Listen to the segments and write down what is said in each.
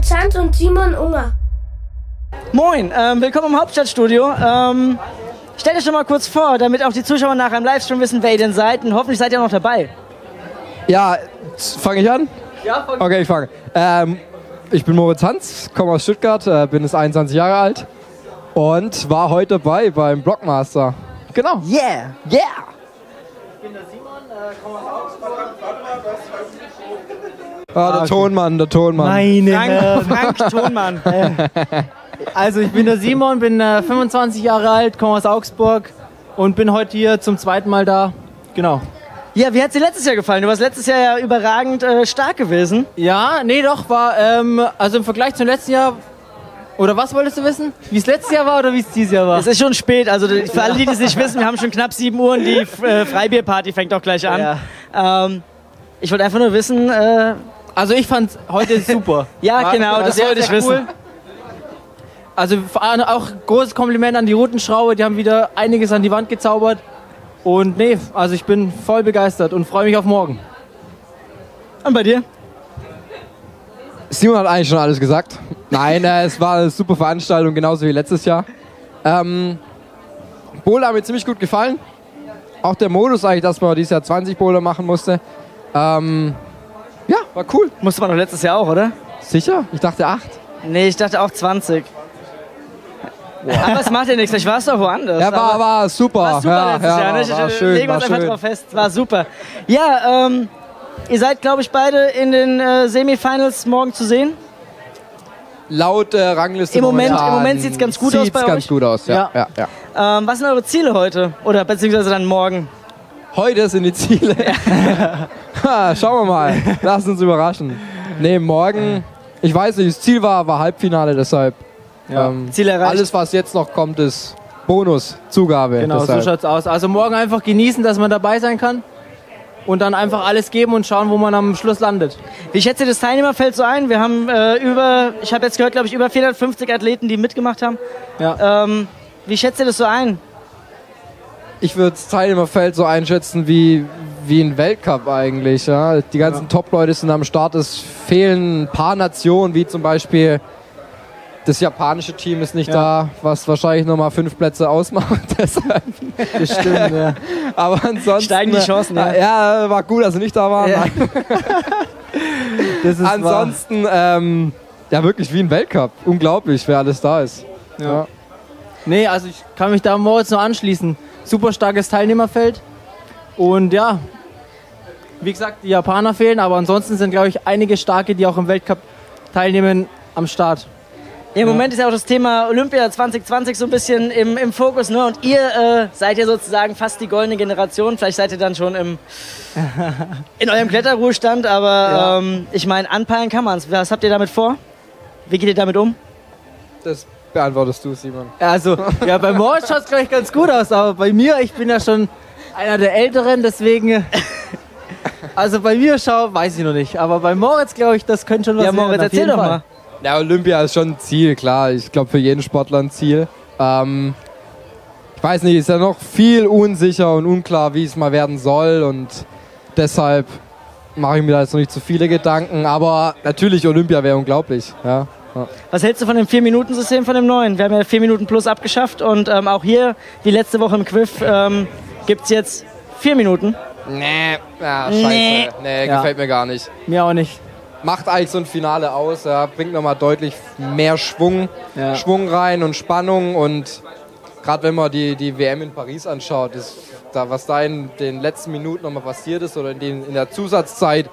Clemens und Simon Unger. Moin, ähm, willkommen im Hauptstadtstudio. Ähm, stellt euch doch mal kurz vor, damit auch die Zuschauer nach einem Livestream wissen, wer ihr denn seid und hoffentlich seid ihr auch noch dabei. Ja, fange ich an? Ja, von Okay, ich fange. Ähm, ich bin Moritz Hans, komme aus Stuttgart, äh, bin jetzt 21 Jahre alt und war heute dabei beim Blockmaster. Genau. Yeah, yeah. Ah, der Tonmann, der Tonmann. Meine Frank, Herren. Frank Tonmann. Also ich bin der Simon, bin äh, 25 Jahre alt, komme aus Augsburg und bin heute hier zum zweiten Mal da. Genau. Ja, wie hat's dir letztes Jahr gefallen? Du warst letztes Jahr ja überragend äh, stark gewesen. Ja, nee, doch, war, ähm, also im Vergleich zum letzten Jahr, oder was wolltest du wissen? Wie es letztes Jahr war oder wie es dieses Jahr war? Es ist schon spät, also für alle, die das nicht wissen, wir haben schon knapp 7 Uhr und die äh, Freibierparty fängt auch gleich an. Ähm, ich wollte einfach nur wissen, äh, Also ich fand heute super. Ja, War- genau, war das sehr, wollte ich sehr wissen. Also vor allem auch großes Kompliment an die Routenschraube, die haben wieder einiges an die Wand gezaubert. Und nee, also ich bin voll begeistert und freue mich auf morgen. und bei dir? Simon hat eigentlich schon alles gesagt. Nein, äh, es war eine super Veranstaltung, genauso wie letztes Jahr. Ähm, Boulder hat mir ziemlich gut gefallen. Auch der Modus eigentlich, dass man dieses Jahr 20 Boulder machen musste. Ähm, ja, war cool. Musste man doch letztes Jahr auch, oder? Sicher? Ich dachte 8. Nee, ich dachte auch 20. Aber es macht ja nichts, ich war es doch woanders. Ja, war, war super. War super ja, letztes ja, Jahr, ne? war Ich- schön, Legen wir war uns einfach schön. drauf fest. War super. Ja, ähm, ihr seid, glaube ich, beide in den äh, Semifinals morgen zu sehen. Laut äh, Rangliste Im Moment- momentan im Moment sieht's ganz gut aus sieht's bei ganz euch. gut aus, ja. ja. Ja. ja, Ähm, was sind eure Ziele heute? Oder beziehungsweise dann morgen? Heute sind die Ziele. ha, schauen wir mal. Lass uns überraschen. Nee, morgen, ich weiß nicht, das Ziel war, war Halbfinale, deshalb. ähm, Ziel erreicht. Alles, was jetzt noch kommt, ist Bonus, Zugabe. Genau, deshalb. so schaut's aus. Also morgen einfach genießen, dass man dabei sein kann und dann einfach alles geben und schauen, wo man am Schluss landet. Wie schätzt ihr das Teilnehmerfeld so ein? Wir haben äh, über, ich habe jetzt gehört, glaube ich, über 450 Athleten, die mitgemacht haben. Ja. Ähm, wie schätzt ihr das so ein? Ich würde das Teilnehmerfeld so einschätzen wie, wie ein Weltcup eigentlich. Ja? Die ganzen Top-Leute sind am Start. Es fehlen ein paar Nationen, wie zum Beispiel das japanische Team ist nicht Ja. da, was wahrscheinlich nochmal fünf Plätze ausmacht. Deshalb. Das stimmt, ja. Aber ansonsten. Steigen die Chancen, ja. ja. Ja, war gut, dass sie nicht da waren. Ja. Nein. Das ist Ansonsten, ähm, ja, wirklich wie ein Weltcup. Unglaublich, wer alles da ist. wahr. Ja. Nee, also ich kann mich da Moritz nur anschließen. Super starkes Teilnehmerfeld. Und ja, wie gesagt, die Japaner fehlen, aber ansonsten sind, glaube ich, einige starke, die auch im Weltcup teilnehmen, am Start. Im Moment ist ja auch das Thema Olympia 2020 so ein bisschen im, im Fokus, ne? Und ihr äh, seid ja sozusagen fast die goldene Generation. Vielleicht seid ihr dann schon im, in eurem Kletterruhestand, aber Ja. ähm, ich meine, anpeilen kann man's. Was habt ihr damit vor? Wie geht ihr damit um? Das beantwortest du, Simon. Also, ja, bei Moritz schaut es gleich ganz gut aus, aber bei mir, ich bin ja schon einer der Älteren, deswegen. Also bei mir schau, weiß ich noch nicht. Aber bei Moritz glaube ich, das könnte schon was ja, Moritz, werden, erzähl doch Fall. mal. Ja, Olympia ist schon ein Ziel, klar. Ich glaube, für jeden Sportler ein Ziel. Ähm, ich weiß nicht, ist ja noch viel unsicher und unklar, wie es mal werden soll. Und deshalb mache ich mir da jetzt noch nicht zu viele Gedanken. Aber natürlich, Olympia wäre unglaublich. Ja. Ja. Was hältst du von dem 4-Minuten-System von dem neuen? Wir haben ja 4 Minuten plus abgeschafft und ähm, auch hier, wie letzte Woche im Quiff, ähm, gibt es jetzt 4 Minuten. Nee, ja, scheiße. Nee. Nee, Ja. gefällt mir gar nicht. Mir auch nicht. Macht eigentlich so ein Finale aus, ja, bringt nochmal deutlich mehr Schwung, Ja. Schwung rein und Spannung und gerade wenn man die, die WM in Paris anschaut, ist, da, was da in den letzten Minuten nochmal passiert ist oder in, den, in der Zusatzzeit,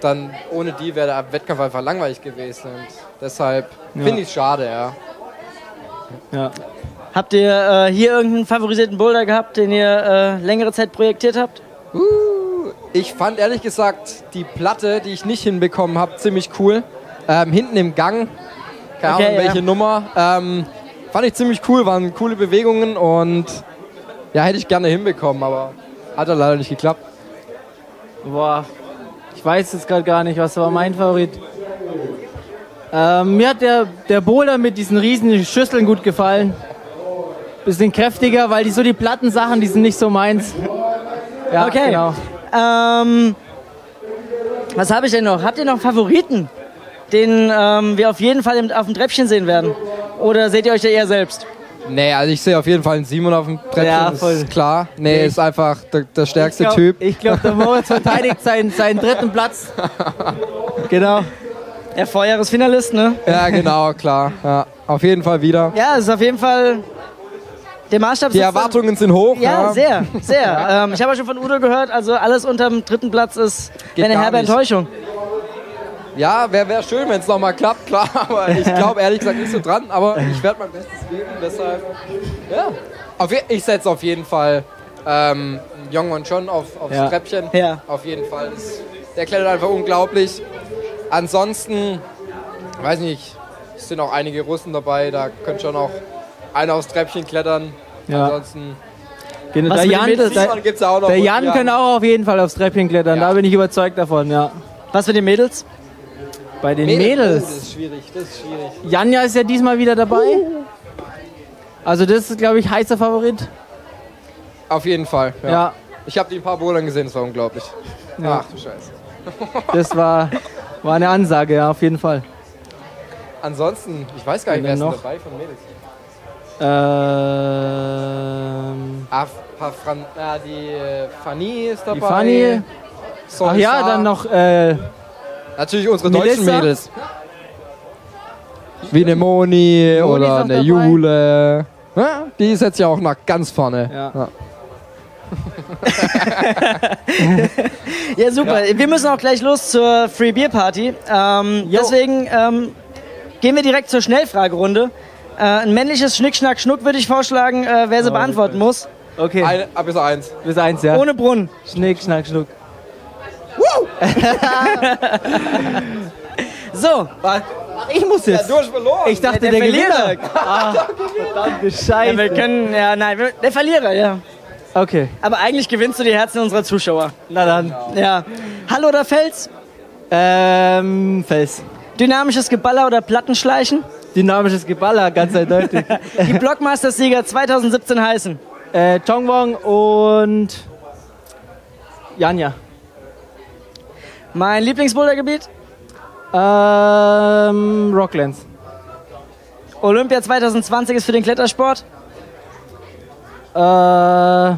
dann ohne die wäre der Wettkampf einfach langweilig gewesen und deshalb finde ich es schade, ja. Ja. Habt ihr äh, hier irgendeinen favorisierten Boulder gehabt, den ihr äh, längere Zeit projektiert habt? Ich fand ehrlich gesagt die Platte, die ich nicht hinbekommen habe, ziemlich cool. Ähm, hinten im Gang, keine Okay, Ahnung welche ja. Nummer, ähm, fand ich ziemlich cool, waren coole Bewegungen und ja, hätte ich gerne hinbekommen, aber hat ja leider nicht geklappt. Boah, ich weiß jetzt gerade gar nicht, was war mein Favorit. Ähm, mir hat der, der Boulder mit diesen riesigen Schüsseln gut gefallen. Bisschen kräftiger, weil die so die platten Sachen, die sind nicht so meins. Ja, Okay. genau. Ähm, was habe ich denn noch? Habt ihr noch Favoriten? den ähm, wir auf jeden Fall auf dem Treppchen sehen werden? Oder seht ihr euch da eher selbst? Nee, also ich sehe auf jeden Fall einen Simon auf dem Treppchen, Ja, ist voll. klar. Nee, ist einfach der, der stärkste ich glaub, Typ. Ich glaube, der Moritz verteidigt seinen, seinen dritten Platz. Genau. Der Vorjahresfinalist, ne? Ja, genau, klar. Ja, auf jeden Fall wieder. Ja, es ist auf jeden Fall der Maßstab. Die Erwartungen sind hoch. Ja, sehr, sehr. ähm, ich habe ja schon von Udo gehört, also alles unter dem dritten Platz ist Geht eine herbe nicht. Enttäuschung. Ja, wäre wär schön, wenn es nochmal klappt, klar. Aber ich glaube ehrlich gesagt nicht so dran. Aber ich werde mein Bestes geben. Deshalb, ja. Auf, ich setze auf jeden Fall ähm, Jong und John auf, aufs Ja. Treppchen. Ja. Auf jeden Fall. Das, der klettert einfach unglaublich. Ansonsten, weiß nicht, es sind auch einige Russen dabei. Da könnte schon auch einer aufs Treppchen klettern. Ja. Ansonsten, Genau, Was der Jan, Mädels? der, Simon gibt's auch noch. der Jan kann auch auf jeden Fall aufs Treppchen klettern. Ja. Da bin ich überzeugt davon, ja. Was mit den Mädels? Bei den Mädels. Oh, Mädels. das ist schwierig, das ist schwierig. Janja ist ja diesmal wieder dabei. Also das ist, glaube ich, heißer Favorit. Auf jeden Fall. Ja. Ja, Ich habe die ein paar Bouldern gesehen, das war unglaublich. Ja. Ach du Scheiße. das war, war eine Ansage, ja, auf jeden Fall. Ansonsten, ich weiß gar nicht, wer ist noch? dabei von Mädels. Ähm, Ah, paar Fran ah, die äh, Fanny ist dabei. die Fanny. Ach ja, dann noch äh, Natürlich unsere Melissa. deutschen Mädels. Wie eine Moni, oder eine dabei. Jule. Ja, die ist jetzt ja auch nach ganz vorne. Ja. Ja, super. Wir müssen auch gleich los zur Free Beer Party. Ähm, deswegen ähm, gehen wir direkt zur Schnellfragerunde. Äh, ein männliches Schnick, Schnack, Schnuck würde ich vorschlagen, äh, wer sie Oh, beantworten bitte. muss. okay, Eine, ab bis eins. bis eins, ja. Ohne Brunnen. Schnick, Schnack, Schnuck. So, Ich muss jetzt. Du hast verloren. Ich dachte, der der, Verlierer. Gewinner. Ah, verdammte ja, Scheiße. wir können, ja, nein, wir- der Verlierer, ja. Okay, Aber eigentlich gewinnst du die Herzen unserer Zuschauer. na dann. Ja. Hallo oder Fels? Ähm, Fels. Dynamisches Geballer oder Plattenschleichen? Dynamisches Geballer, ganz eindeutig. Die Blockmaster-Sieger 2017 heißen. äh, Chongwong und Janja. Mein Lieblingsbouldergebiet? Ähm, Rocklands. Olympia 2020 ist für den Klettersport. Äh,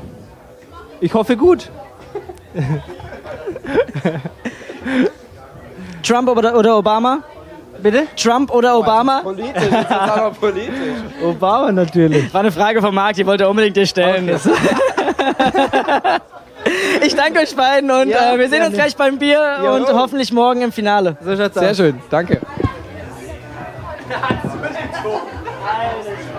ich hoffe gut. Trump oder, oder Obama? Bitte? Trump oder Obama? Politisch, jetzt ist aber politisch. Obama natürlich. War eine Frage von Marc, die wollte er unbedingt dir stellen. ich danke euch beiden und Ja, äh, wir sehen uns gleich beim Bier Jo. und hoffentlich morgen im Finale. So Sehr aus. schön, danke.